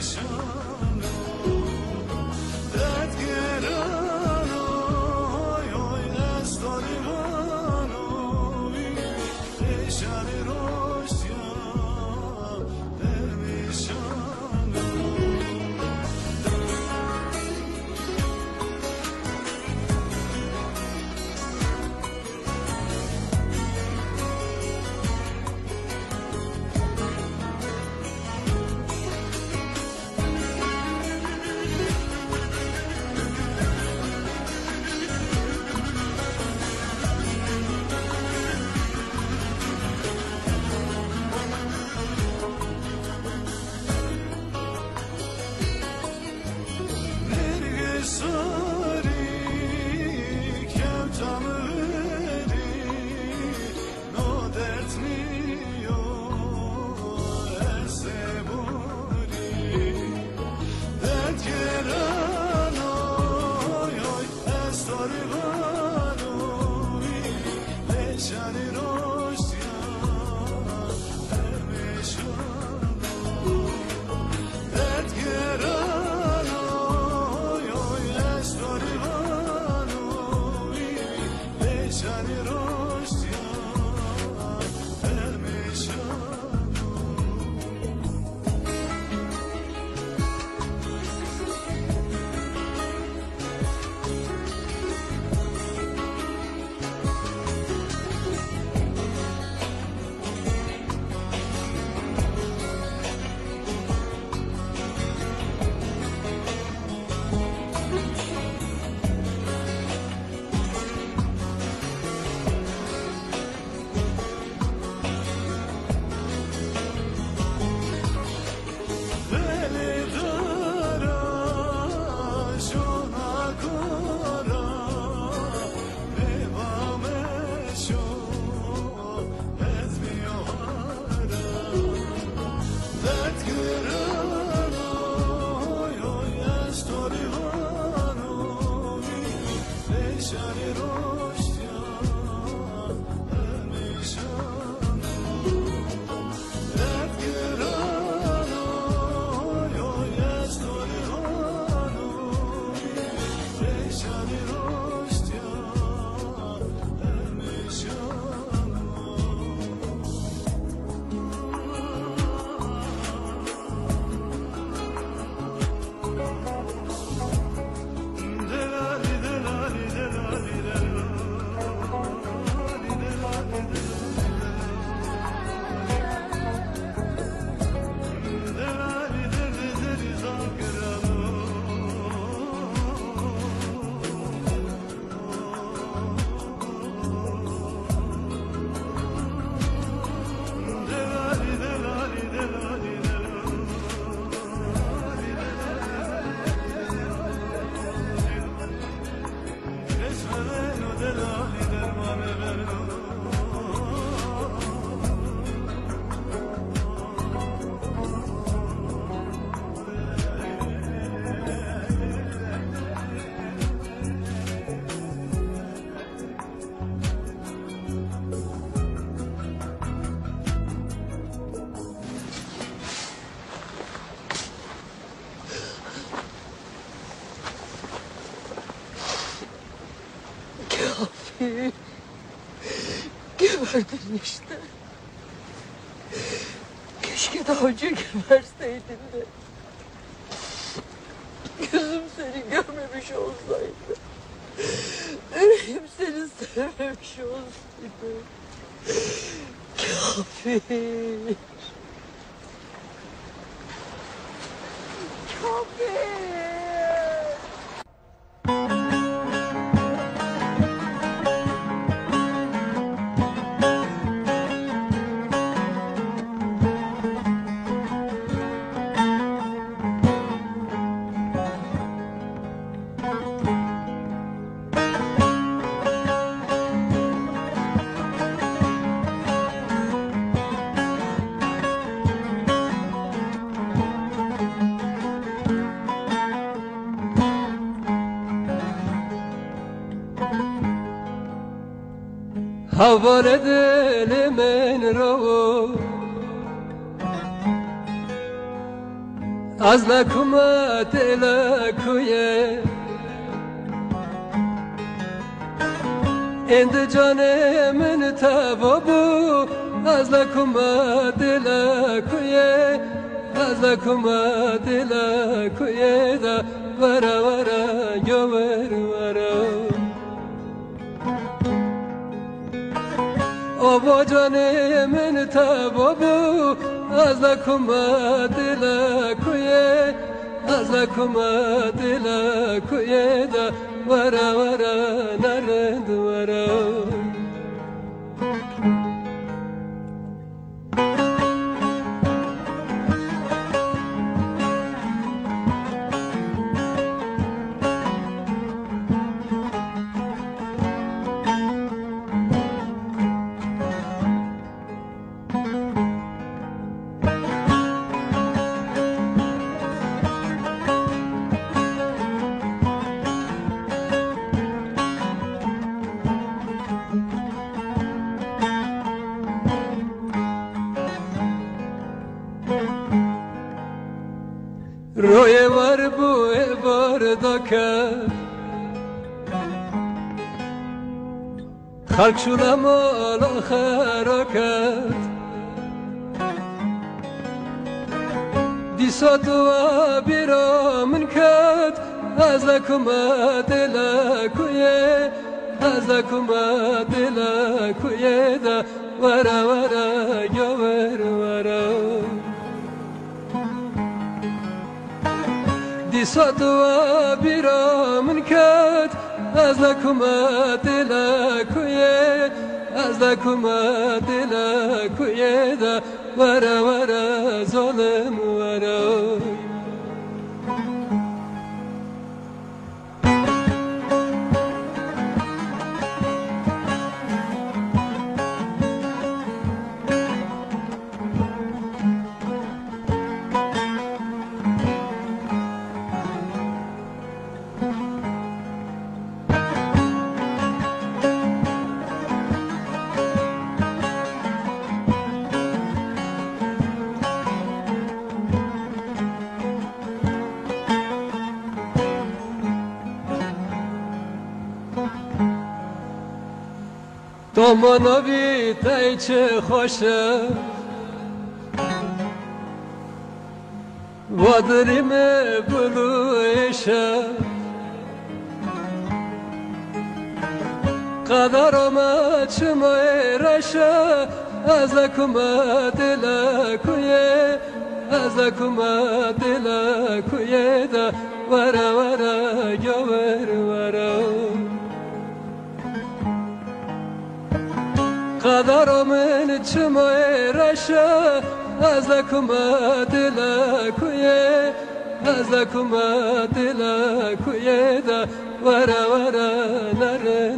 Listen. shine it on. Geberdin işte. Keşke daha önce geberseydin de. Gözüm seni görmemiş olsaydı. Yüreğim seni sevmemiş olsaydı. Kafir. Kafir. Havale delimin rovu Az la kuma tela kuye Endi canemin tavabu Az la kuma tela kuye Az la kuma tela kuye da Vara vara göver O bacanemin tavabu Az la kuma tela kuye Az la kuma tela kuye da Vara vara کرد. خلق شدم و آخر کرد. دیسا دو بیرا من کرد. از لکمه دلکویه از لکمه دلکویه دا ورا ورا یا دی صدوا بیرا من کد از لکومه دل کویه از لکومه دل کویه دا ورا ورا ظالم Domano witaj cię chosze Ładrymy blujesz بلویشه قدرم چما رشه از کما دل کویه از کما دل کویه دا ورا ورا گور ورا قدرمن چما رشه از کما دل کویه از کما دل کویه دا ورا ورا نرد ورا